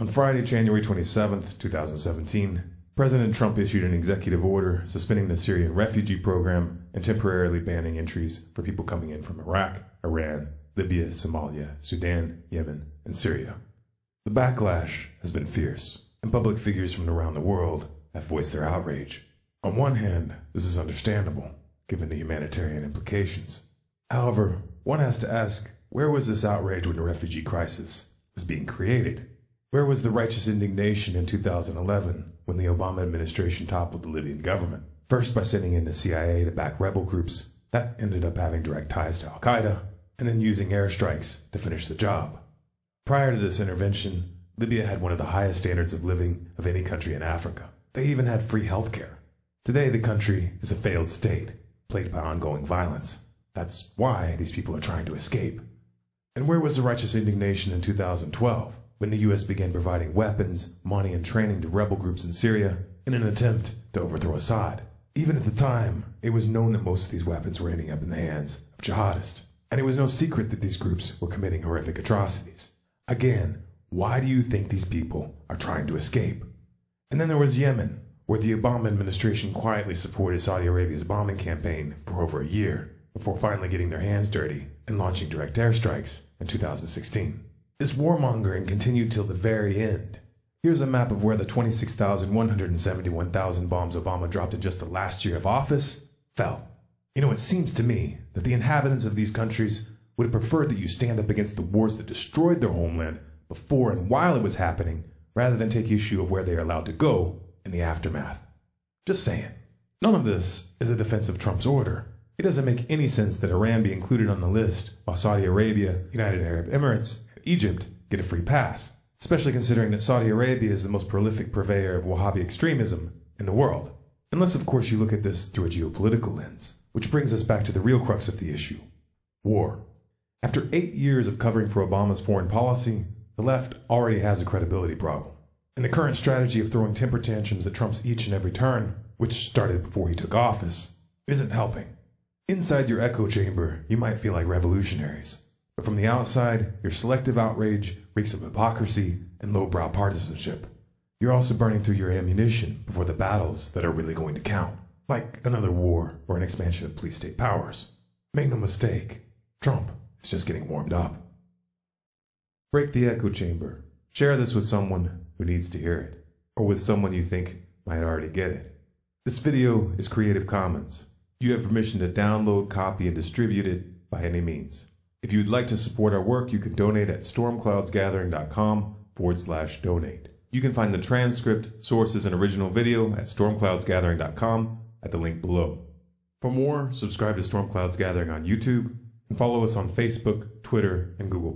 On Friday, January 27, 2017, President Trump issued an executive order suspending the Syrian refugee program and temporarily banning entries for people coming in from Iraq, Iran, Libya, Somalia, Sudan, Yemen, and Syria. The backlash has been fierce, and public figures from around the world have voiced their outrage. On one hand, this is understandable, given the humanitarian implications. However, one has to ask, where was this outrage when the refugee crisis was being created? Where was the righteous indignation in 2011 when the Obama administration toppled the Libyan government? First by sending in the CIA to back rebel groups that ended up having direct ties to Al Qaeda, and then using airstrikes to finish the job. Prior to this intervention, Libya had one of the highest standards of living of any country in Africa. They even had free health care. Today, the country is a failed state, plagued by ongoing violence. That's why these people are trying to escape. And where was the righteous indignation in 2012, when the U.S. began providing weapons, money, and training to rebel groups in Syria in an attempt to overthrow Assad? Even at the time, it was known that most of these weapons were ending up in the hands of jihadists. And it was no secret that these groups were committing horrific atrocities. Again, why do you think these people are trying to escape? And then there was Yemen, where the Obama administration quietly supported Saudi Arabia's bombing campaign for over a year before finally getting their hands dirty and launching direct airstrikes in 2016. This warmongering continued till the very end. Here's a map of where the 26,171,000 bombs Obama dropped in just the last year of office fell. You know, it seems to me that the inhabitants of these countries would have preferred that you stand up against the wars that destroyed their homeland before and while it was happening, rather than take issue of where they are allowed to go in the aftermath. Just saying. None of this is a defense of Trump's order. It doesn't make any sense that Iran be included on the list while Saudi Arabia, United Arab Emirates, Egypt get a free pass, especially considering that Saudi Arabia is the most prolific purveyor of Wahhabi extremism in the world. Unless, of course, you look at this through a geopolitical lens, which brings us back to the real crux of the issue war. After eight years of covering for Obama's foreign policy, the left already has a credibility problem. And the current strategy of throwing temper tantrums at Trump's each and every turn, which started before he took office, isn't helping. Inside your echo chamber, you might feel like revolutionaries. But from the outside, your selective outrage reeks of hypocrisy and lowbrow partisanship. You're also burning through your ammunition before the battles that are really going to count, like another war or an expansion of police state powers. Make no mistake, Trump is just getting warmed up. Break the echo chamber. Share this with someone who needs to hear it, or with someone you think might already get it. This video is Creative Commons. You have permission to download, copy, and distribute it by any means. If you would like to support our work, you can donate at stormcloudsgathering.com forward slash donate. You can find the transcript, sources, and original video at stormcloudsgathering.com at the link below. For more, subscribe to Storm Clouds Gathering on YouTube and follow us on Facebook, Twitter, and Google+.